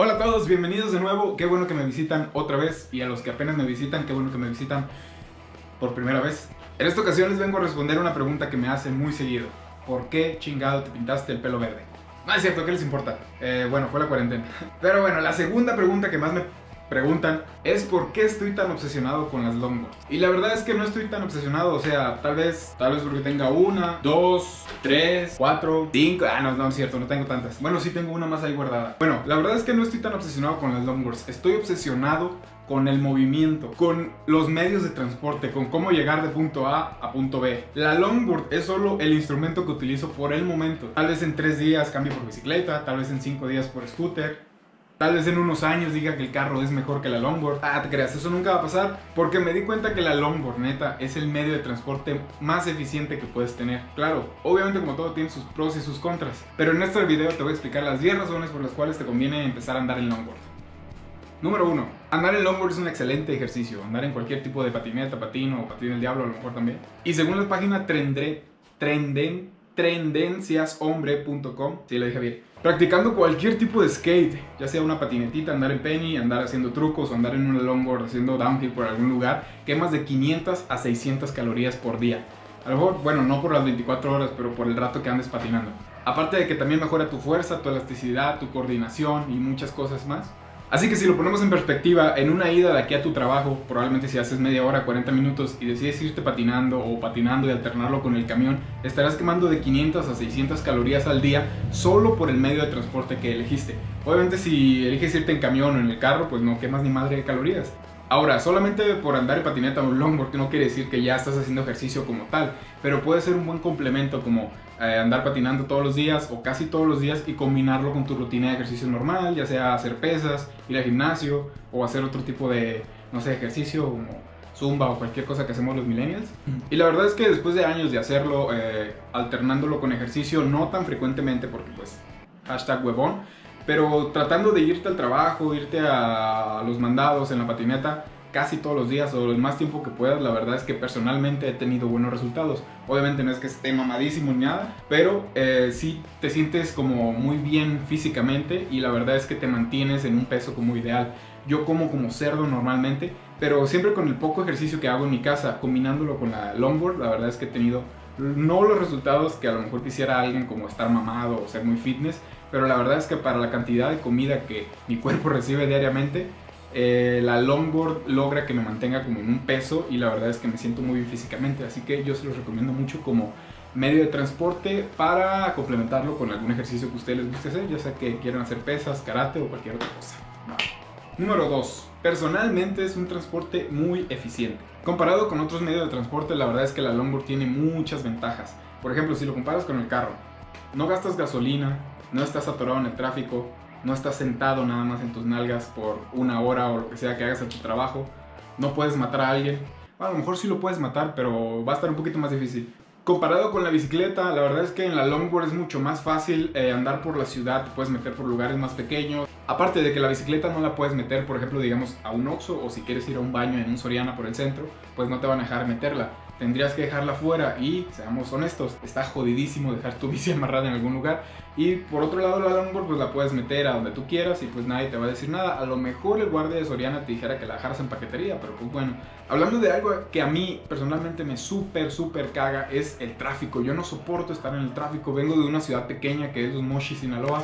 Hola a todos, bienvenidos de nuevo. Qué bueno que me visitan otra vez. Y a los que apenas me visitan, qué bueno que me visitan por primera vez. En esta ocasión les vengo a responder una pregunta que me hacen muy seguido. ¿Por qué chingado te pintaste el pelo verde? No es cierto, ¿qué les importa? Eh, bueno, fue la cuarentena. Pero bueno, la segunda pregunta que más me preguntan es por qué estoy tan obsesionado con las longboards. Y la verdad es que no estoy tan obsesionado, o sea, tal vez, tal vez porque tenga una, dos, tres, cuatro, cinco, ah, no, no es cierto, no tengo tantas. Bueno, sí tengo una más ahí guardada. Bueno, la verdad es que no estoy tan obsesionado con las longboards, estoy obsesionado con el movimiento, con los medios de transporte, con cómo llegar de punto A a punto B. La longboard es solo el instrumento que utilizo por el momento. Tal vez en tres días cambie por bicicleta, tal vez en cinco días por scooter, Tal vez en unos años diga que el carro es mejor que la longboard. Ah, te creas, eso nunca va a pasar porque me di cuenta que la longboard, neta, es el medio de transporte más eficiente que puedes tener. Claro, obviamente como todo tiene sus pros y sus contras, pero en este video te voy a explicar las 10 razones por las cuales te conviene empezar a andar en longboard. Número 1. Andar en longboard es un excelente ejercicio. Andar en cualquier tipo de patineta, patino o patín del diablo a lo mejor también. Y según la página Trendre, Trenden, trendenciashombre.com, si lo dije bien, practicando cualquier tipo de skate, ya sea una patinetita, andar en penny, andar haciendo trucos o andar en una longboard haciendo downhill por algún lugar, quemas de 500 a 600 calorías por día. A lo mejor, bueno, no por las 24 horas, pero por el rato que andes patinando. Aparte de que también mejora tu fuerza, tu elasticidad, tu coordinación y muchas cosas más. Así que si lo ponemos en perspectiva, en una ida de aquí a tu trabajo, probablemente si haces media hora, 40 minutos y decides irte patinando o patinando y alternarlo con el camión, estarás quemando de 500 a 600 calorías al día solo por el medio de transporte que elegiste. Obviamente si eliges irte en camión o en el carro, pues no quemas ni madre de calorías. Ahora, solamente por andar en patineta o un longboard no quiere decir que ya estás haciendo ejercicio como tal, pero puede ser un buen complemento como eh, andar patinando todos los días o casi todos los días y combinarlo con tu rutina de ejercicio normal, ya sea hacer pesas, ir al gimnasio o hacer otro tipo de, no sé, ejercicio como zumba o cualquier cosa que hacemos los millennials. Y la verdad es que después de años de hacerlo, eh, alternándolo con ejercicio, no tan frecuentemente porque pues hashtag huevón, pero tratando de irte al trabajo, irte a los mandados en la patineta casi todos los días o el más tiempo que puedas, la verdad es que personalmente he tenido buenos resultados. Obviamente no es que esté mamadísimo ni nada, pero eh, sí te sientes como muy bien físicamente y la verdad es que te mantienes en un peso como ideal. Yo como como cerdo normalmente, pero siempre con el poco ejercicio que hago en mi casa, combinándolo con la longboard, la verdad es que he tenido no los resultados que a lo mejor quisiera alguien como estar mamado o ser muy fitness, pero la verdad es que para la cantidad de comida que mi cuerpo recibe diariamente, eh, la longboard logra que me mantenga como en un peso y la verdad es que me siento muy bien físicamente, así que yo se los recomiendo mucho como medio de transporte para complementarlo con algún ejercicio que ustedes les guste hacer, ya sea que quieran hacer pesas, karate o cualquier otra cosa. Número 2. Personalmente es un transporte muy eficiente. Comparado con otros medios de transporte, la verdad es que la longboard tiene muchas ventajas. Por ejemplo, si lo comparas con el carro, no gastas gasolina, no estás atorado en el tráfico, no estás sentado nada más en tus nalgas por una hora o lo que sea que hagas en tu trabajo, no puedes matar a alguien. a lo mejor sí lo puedes matar, pero va a estar un poquito más difícil. Comparado con la bicicleta, la verdad es que en la longboard es mucho más fácil eh, andar por la ciudad, te puedes meter por lugares más pequeños. Aparte de que la bicicleta no la puedes meter, por ejemplo, digamos, a un Oxxo o si quieres ir a un baño en un Soriana por el centro, pues no te van a dejar meterla tendrías que dejarla fuera y, seamos honestos, está jodidísimo dejar tu bici amarrada en algún lugar. Y por otro lado la longboard pues la puedes meter a donde tú quieras y pues nadie te va a decir nada. A lo mejor el guardia de Soriana te dijera que la dejaras en paquetería, pero pues bueno. Hablando de algo que a mí personalmente me súper, súper caga es el tráfico. Yo no soporto estar en el tráfico. Vengo de una ciudad pequeña que es Los Moshi, Sinaloa.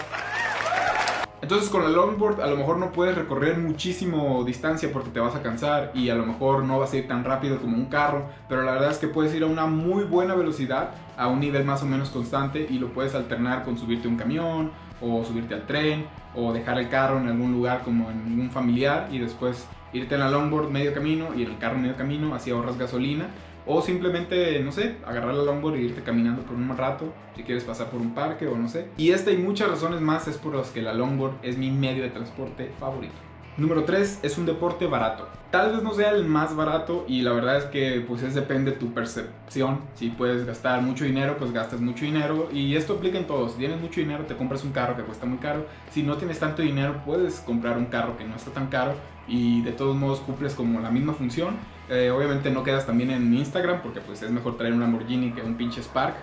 Entonces con la longboard a lo mejor no puedes recorrer muchísimo distancia porque te vas a cansar y a lo mejor no vas a ir tan rápido como un carro, pero la verdad es que puedes ir a una muy buena velocidad a un nivel más o menos constante y lo puedes alternar con subirte a un camión o subirte al tren o dejar el carro en algún lugar como en un familiar y después irte en la longboard medio camino y en el carro medio camino, así ahorras gasolina o simplemente, no sé, agarrar la longboard e irte caminando por un rato, si quieres pasar por un parque o no sé. Y esta y muchas razones más es por las que la longboard es mi medio de transporte favorito. Número 3 es un deporte barato. Tal vez no sea el más barato y la verdad es que pues es depende de tu percepción. Si puedes gastar mucho dinero, pues gastas mucho dinero y esto aplica en todo. Si tienes mucho dinero, te compras un carro que cuesta muy caro. Si no tienes tanto dinero, puedes comprar un carro que no está tan caro y de todos modos cumples como la misma función. Eh, obviamente no quedas también en Instagram porque pues es mejor traer un Lamborghini que un pinche Spark.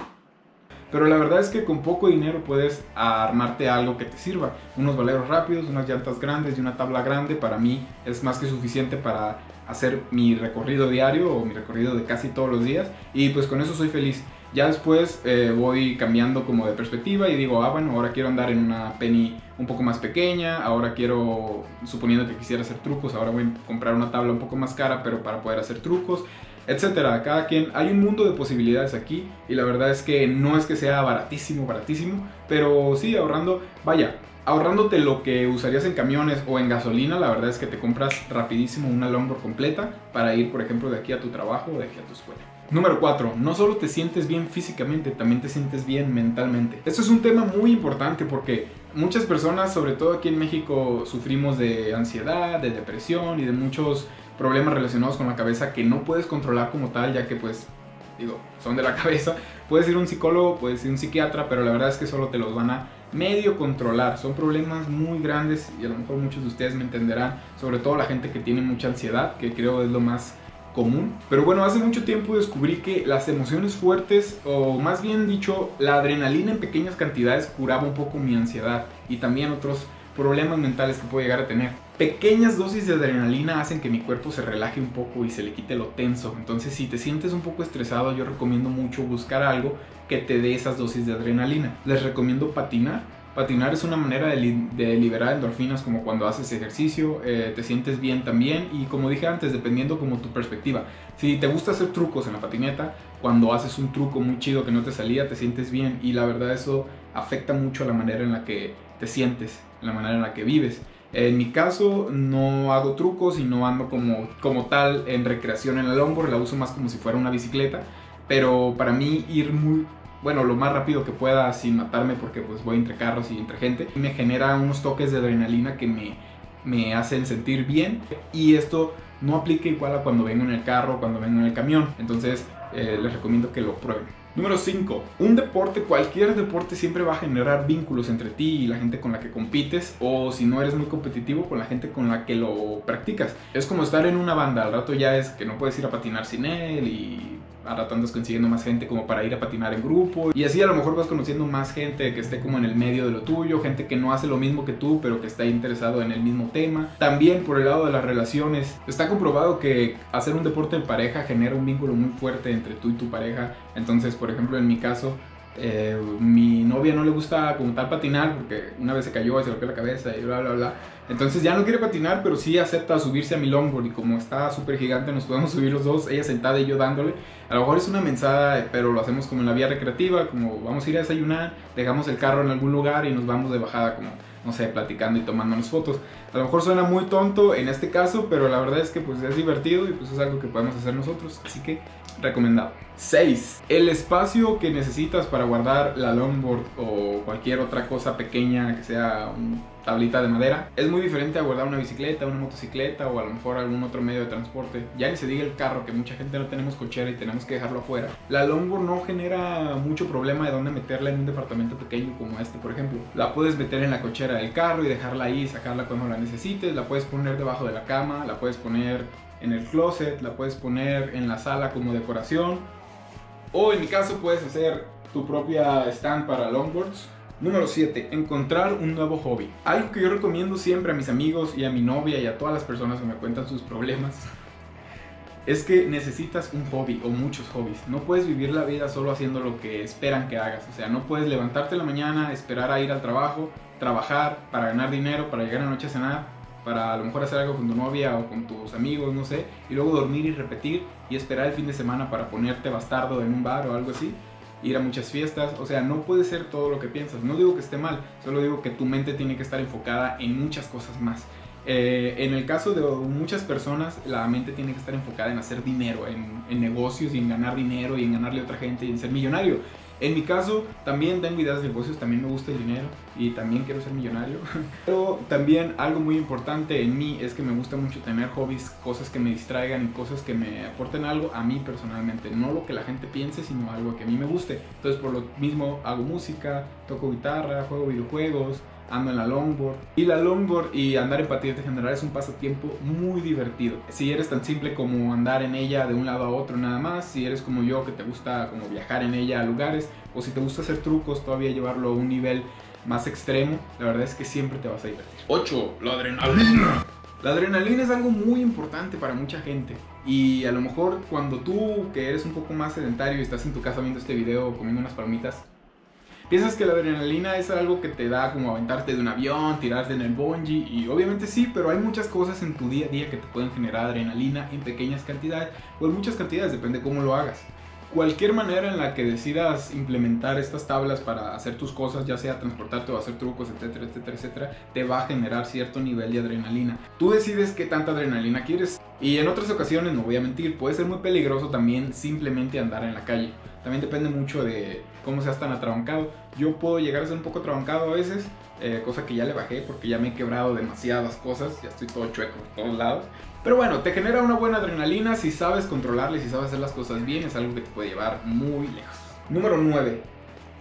pero la verdad es que con poco dinero puedes armarte algo que te sirva. Unos valeros rápidos, unas llantas grandes y una tabla grande para mí es más que suficiente para hacer mi recorrido diario o mi recorrido de casi todos los días y pues con eso soy feliz. Ya después eh, voy cambiando como de perspectiva y digo, ah, bueno, ahora quiero andar en una penny un poco más pequeña, ahora quiero, suponiendo que quisiera hacer trucos, ahora voy a comprar una tabla un poco más cara, pero para poder hacer trucos, etcétera. Cada quien, hay un mundo de posibilidades aquí y la verdad es que no es que sea baratísimo, baratísimo, pero sí ahorrando, vaya, ahorrándote lo que usarías en camiones o en gasolina, la verdad es que te compras rapidísimo una longboard completa para ir, por ejemplo, de aquí a tu trabajo o de aquí a tu escuela. Número 4. No solo te sientes bien físicamente, también te sientes bien mentalmente. Esto es un tema muy importante porque muchas personas, sobre todo aquí en México, sufrimos de ansiedad, de depresión y de muchos problemas relacionados con la cabeza que no puedes controlar como tal, ya que pues, digo, son de la cabeza. Puedes ir a un psicólogo, puedes ir a un psiquiatra, pero la verdad es que solo te los van a medio controlar. Son problemas muy grandes y a lo mejor muchos de ustedes me entenderán, sobre todo la gente que tiene mucha ansiedad, que creo es lo más común. Pero bueno, hace mucho tiempo descubrí que las emociones fuertes, o más bien dicho, la adrenalina en pequeñas cantidades curaba un poco mi ansiedad y también otros problemas mentales que puedo llegar a tener. Pequeñas dosis de adrenalina hacen que mi cuerpo se relaje un poco y se le quite lo tenso. Entonces, si te sientes un poco estresado, yo recomiendo mucho buscar algo que te dé esas dosis de adrenalina. Les recomiendo patinar Patinar es una manera de, liberar endorfinas como cuando haces ejercicio, eh, te sientes bien también y como dije antes, dependiendo como tu perspectiva. Si te gusta hacer trucos en la patineta, cuando haces un truco muy chido que no te salía, te sientes bien y la verdad eso afecta mucho la manera en la que te sientes, la manera en la que vives. En mi caso no hago trucos y no ando como, como tal en recreación en el longboard, la uso más como si fuera una bicicleta, pero para mí ir muy bueno, lo más rápido que pueda sin matarme porque pues voy entre carros y entre gente. Me genera unos toques de adrenalina que me, me hacen sentir bien y esto no aplica igual a cuando vengo en el carro, cuando vengo en el camión. Entonces eh, les recomiendo que lo prueben. Número 5. Un deporte, cualquier deporte siempre va a generar vínculos entre ti y la gente con la que compites o si no eres muy competitivo con la gente con la que lo practicas. Es como estar en una banda, al rato ya es que no puedes ir a patinar sin él y a rato consiguiendo más gente como para ir a patinar en grupo y así a lo mejor vas conociendo más gente que esté como en el medio de lo tuyo, gente que no hace lo mismo que tú pero que está interesado en el mismo tema. También por el lado de las relaciones, está comprobado que hacer un deporte en pareja genera un vínculo muy fuerte entre tú y tu pareja. Entonces, por ejemplo, en mi caso, eh, mi novia no le gusta como tal patinar porque una vez se cayó y se golpeó la cabeza y bla bla bla. Entonces ya no quiere patinar, pero sí acepta subirse a mi longboard y como está súper gigante nos podemos subir los dos, ella sentada y yo dándole. A lo mejor es una mensada, pero lo hacemos como en la vía recreativa, como vamos a ir a desayunar, dejamos el carro en algún lugar y nos vamos de bajada como, no sé, platicando y tomándonos fotos. A lo mejor suena muy tonto en este caso, pero la verdad es que pues es divertido y pues es algo que podemos hacer nosotros. Así que recomendado. 6. El espacio que necesitas para guardar la longboard o cualquier otra cosa pequeña que sea una tablita de madera es muy diferente a guardar una bicicleta, una motocicleta o a lo mejor algún otro medio de transporte. Ya ni se diga el carro, que mucha gente no tenemos cochera y tenemos que dejarlo afuera. La longboard no genera mucho problema de dónde meterla en un departamento pequeño como este, por ejemplo. La puedes meter en la cochera del carro y dejarla ahí, sacarla cuando la necesites. La puedes poner debajo de la cama, la puedes poner en el closet, la puedes poner en la sala como decoración. O en mi caso puedes hacer tu propia stand para longboards. Número 7. Encontrar un nuevo hobby. Algo que yo recomiendo siempre a mis amigos y a mi novia y a todas las personas que me cuentan sus problemas es que necesitas un hobby o muchos hobbies. No puedes vivir la vida solo haciendo lo que esperan que hagas. O sea, no puedes levantarte la mañana, esperar a ir al trabajo, trabajar para ganar dinero, para llegar a la noche a cenar para a lo mejor hacer algo con tu novia o con tus amigos, no sé, y luego dormir y repetir y esperar el fin de semana para ponerte bastardo en un bar o algo así, ir a muchas fiestas, o sea, no puede ser todo lo que piensas, no digo que esté mal, solo digo que tu mente tiene que estar enfocada en muchas cosas más. Eh, en el caso de muchas personas, la mente tiene que estar enfocada en hacer dinero, en, en negocios y en ganar dinero y en ganarle a otra gente y en ser millonario. En mi caso, también tengo ideas de negocios, también me gusta el dinero y también quiero ser millonario. Pero también algo muy importante en mí es que me gusta mucho tener hobbies, cosas que me distraigan y cosas que me aporten algo a mí personalmente. No lo que la gente piense, sino algo que a mí me guste. Entonces, por lo mismo, hago música, toco guitarra, juego videojuegos, ando en la longboard. Y la longboard y andar en patinete en general es un pasatiempo muy divertido. Si eres tan simple como andar en ella de un lado a otro nada más, si eres como yo que te gusta como viajar en ella a lugares, o si te gusta hacer trucos, todavía llevarlo a un nivel más extremo, la verdad es que siempre te vas a divertir. 8. La adrenalina. La adrenalina es algo muy importante para mucha gente. Y a lo mejor cuando tú, que eres un poco más sedentario y estás en tu casa viendo este video comiendo unas palomitas, piensas que la adrenalina es algo que te da como aventarte de un avión, tirarte en el bungee, y obviamente sí, pero hay muchas cosas en tu día a día que te pueden generar adrenalina en pequeñas cantidades o en muchas cantidades, depende cómo lo hagas cualquier manera en la que decidas implementar estas tablas para hacer tus cosas, ya sea transportarte o hacer trucos, etcétera, etcétera, etcétera, te va a generar cierto nivel de adrenalina. Tú decides qué tanta adrenalina quieres. Y en otras ocasiones, no voy a mentir, puede ser muy peligroso también simplemente andar en la calle. También depende mucho de cómo seas tan atrabancado. Yo puedo llegar a ser un poco atrabancado a veces, eh, cosa que ya le bajé porque ya me he quebrado demasiadas cosas, ya estoy todo chueco por todos lados. Pero bueno, te genera una buena adrenalina si sabes controlarle, si sabes hacer las cosas bien, es algo que te puede llevar muy lejos. Número 9.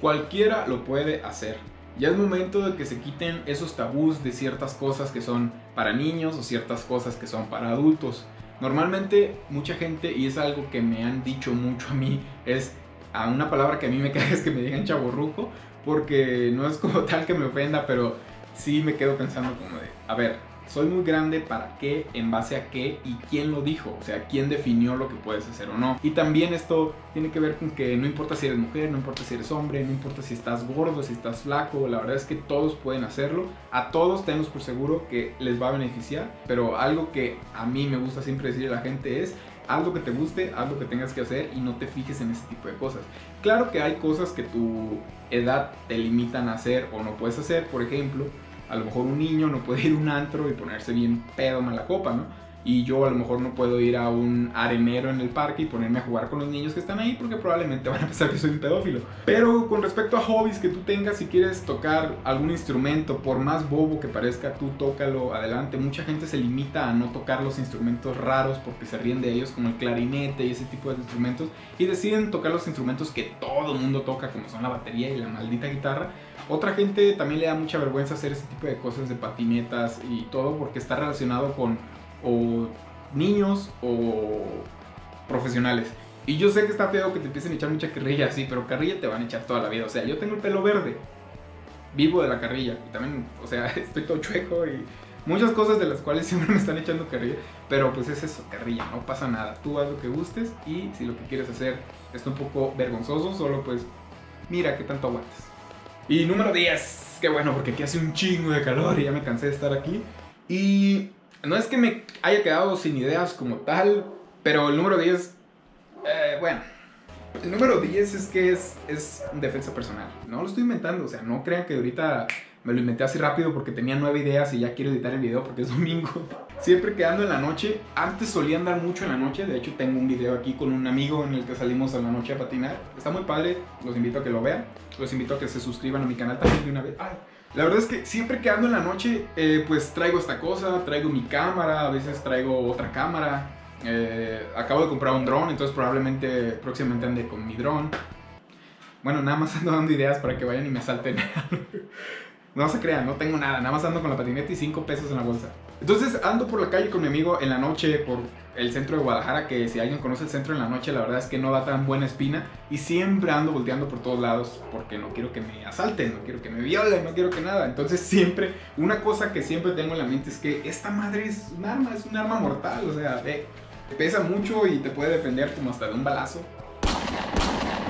Cualquiera lo puede hacer. Ya es momento de que se quiten esos tabús de ciertas cosas que son para niños o ciertas cosas que son para adultos. Normalmente mucha gente, y es algo que me han dicho mucho a mí, es a una palabra que a mí me cae es que me digan chaborruco, porque no es como tal que me ofenda, pero sí me quedo pensando como de, a ver, soy muy grande para qué, en base a qué y quién lo dijo, o sea, quién definió lo que puedes hacer o no. Y también esto tiene que ver con que no importa si eres mujer, no importa si eres hombre, no importa si estás gordo, si estás flaco, la verdad es que todos pueden hacerlo. A todos tenemos por seguro que les va a beneficiar, pero algo que a mí me gusta siempre decirle a la gente es haz lo que te guste, haz lo que tengas que hacer y no te fijes en ese tipo de cosas. Claro que hay cosas que tu edad te limitan a hacer o no puedes hacer, por ejemplo, a lo mejor un niño no puede ir a un antro y ponerse bien pedo mala copa, ¿no? Y yo a lo mejor no puedo ir a un arenero en el parque y ponerme a jugar con los niños que están ahí porque probablemente van a pensar que soy un pedófilo. Pero con respecto a hobbies que tú tengas, si quieres tocar algún instrumento, por más bobo que parezca, tú tócalo adelante. Mucha gente se limita a no tocar los instrumentos raros porque se ríen de ellos, como el clarinete y ese tipo de instrumentos, y deciden tocar los instrumentos que todo el mundo toca, como son la batería y la maldita guitarra otra gente también le da mucha vergüenza hacer ese tipo de cosas de patinetas y todo porque está relacionado con o niños o profesionales. Y yo sé que está feo que te empiecen a echar mucha carrilla así, pero carrilla te van a echar toda la vida. O sea, yo tengo el pelo verde, vivo de la carrilla. Y también, o sea, estoy todo chueco y muchas cosas de las cuales siempre me están echando carrilla. Pero pues es eso, carrilla, no pasa nada. Tú haz lo que gustes y si lo que quieres hacer está un poco vergonzoso, solo pues mira qué tanto aguantas. Y número 10, qué bueno, porque aquí hace un chingo de calor y ya me cansé de estar aquí. Y no es que me haya quedado sin ideas como tal, pero el número 10, eh, bueno, el número 10 es que es, es defensa personal. No lo estoy inventando, o sea, no crean que ahorita me lo inventé así rápido porque tenía nueve ideas y ya quiero editar el video porque es domingo. Siempre quedando en la noche. Antes solía andar mucho en la noche. De hecho, tengo un video aquí con un amigo en el que salimos a la noche a patinar. Está muy padre. Los invito a que lo vean. Los invito a que se suscriban a mi canal también de una vez. La verdad es que siempre que ando en la noche, eh, pues traigo esta cosa, traigo mi cámara, a veces traigo otra cámara. Eh, acabo de comprar un dron, entonces probablemente próximamente ande con mi dron. Bueno, nada más ando dando ideas para que vayan y me salten. No se crean, no tengo nada, nada más ando con la patineta y 5 pesos en la bolsa. Entonces ando por la calle con mi amigo en la noche por el centro de Guadalajara, que si alguien conoce el centro en la noche, la verdad es que no da tan buena espina. Y siempre ando volteando por todos lados porque no quiero que me asalten, no quiero que me violen, no quiero que nada. Entonces siempre, una cosa que siempre tengo en la mente es que esta madre es un arma, es un arma mortal. O sea, ve, pesa mucho y te puede defender como hasta de un balazo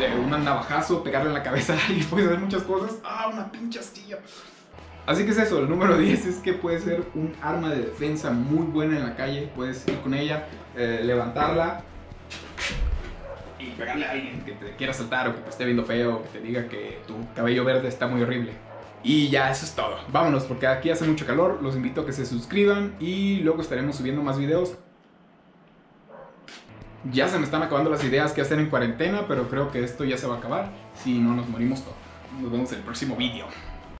de un navajazo, pegarle en la cabeza alguien, puedes hacer muchas cosas. ¡Ah, una pinche astilla! Así que es eso, el número 10 es que puede ser un arma de defensa muy buena en la calle. Puedes ir con ella, eh, levantarla y pegarle a alguien que te quiera saltar o que te esté viendo feo o que te diga que tu cabello verde está muy horrible. Y ya, eso es todo. Vámonos, porque aquí hace mucho calor. Los invito a que se suscriban y luego estaremos subiendo más videos. Ya se me están acabando las ideas que hacer en cuarentena, pero creo que esto ya se va a acabar si no nos morimos todos. Nos vemos en el próximo video.